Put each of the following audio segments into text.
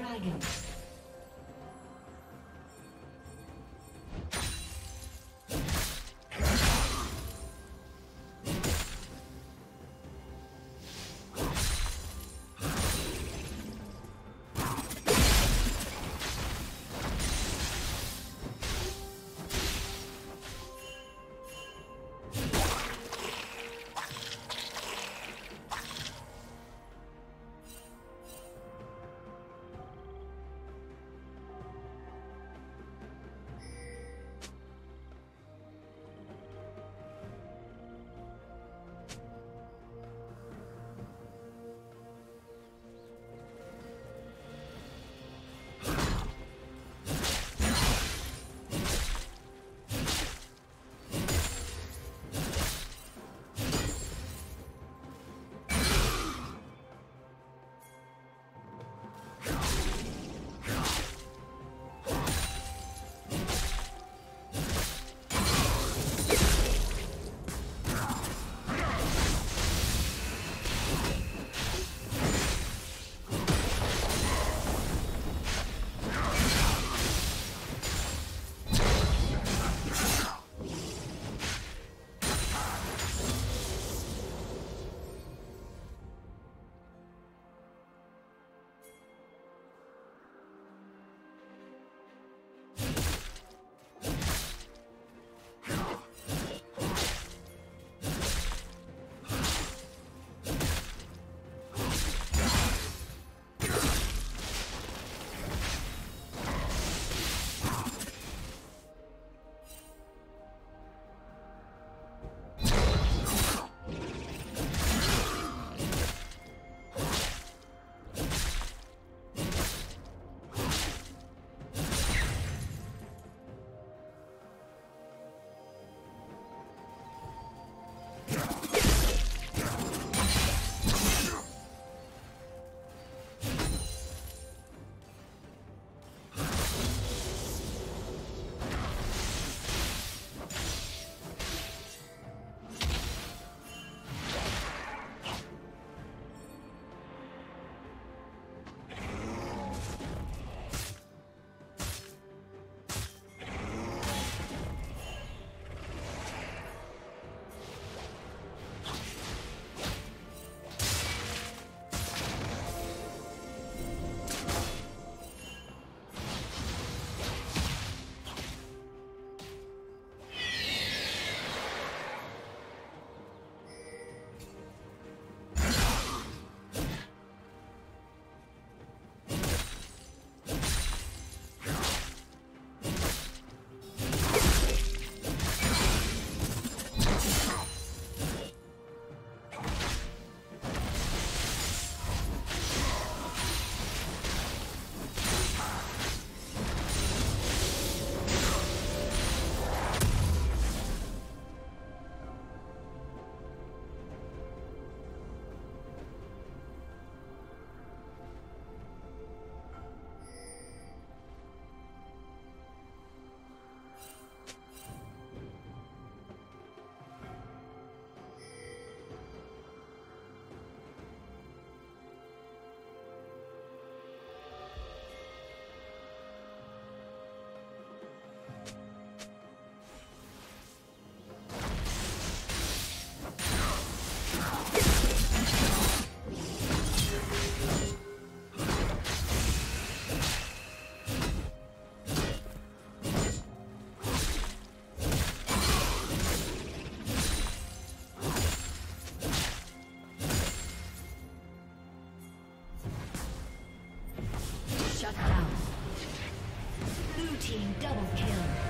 Dragon. Team double kill.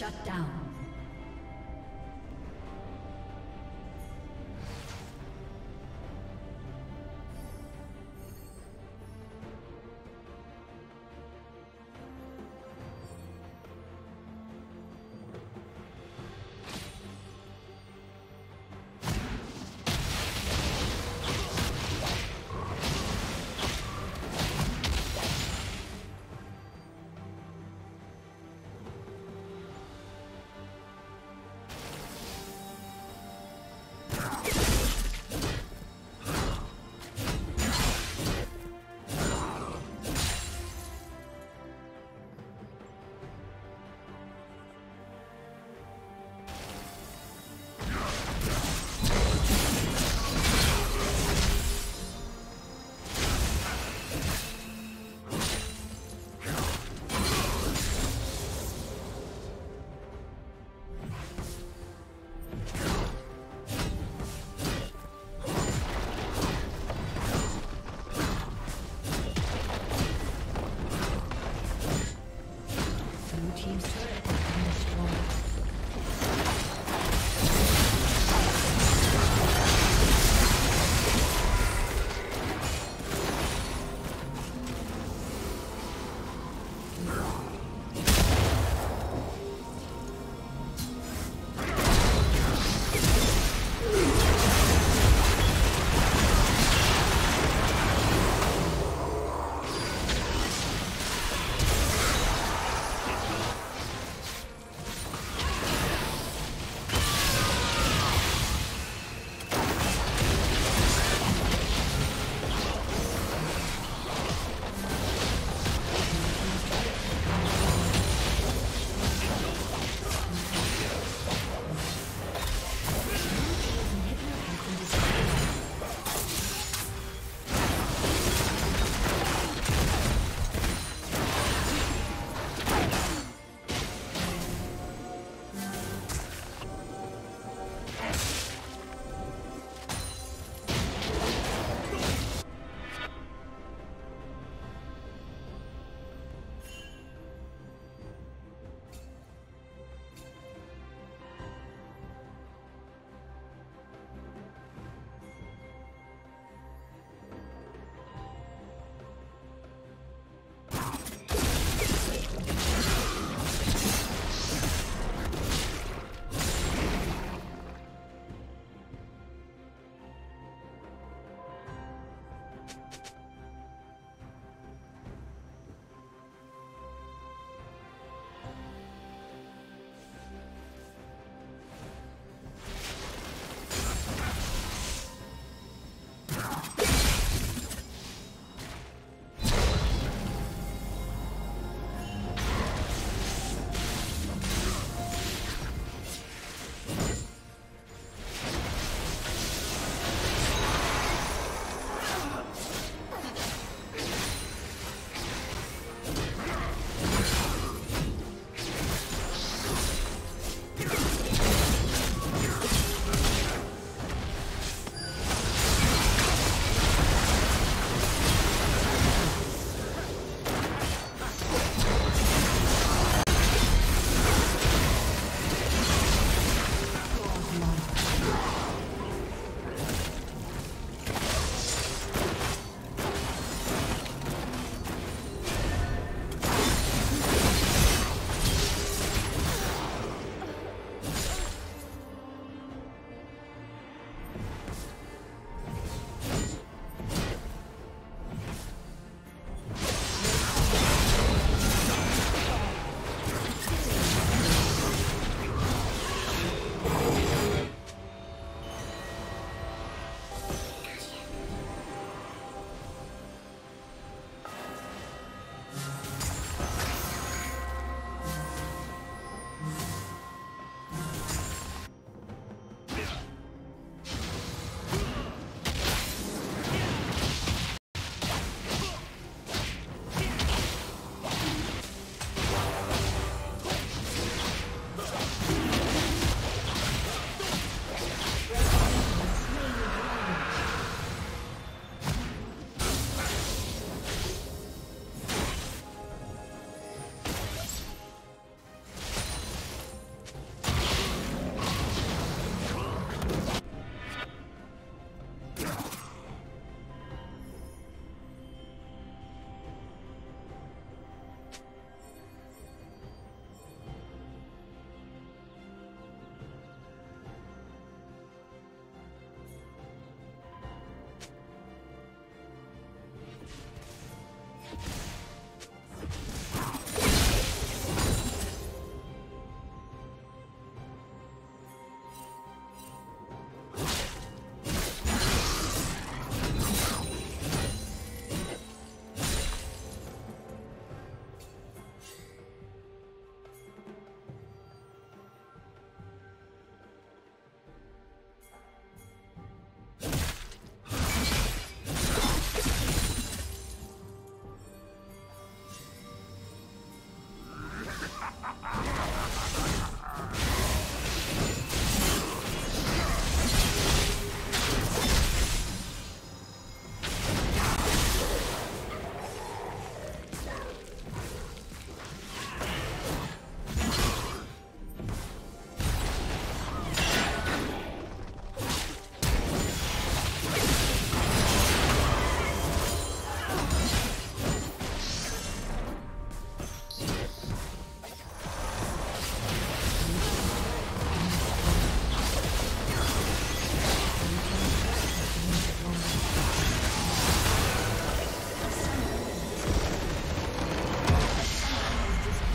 Shut down.